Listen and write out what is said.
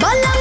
Bala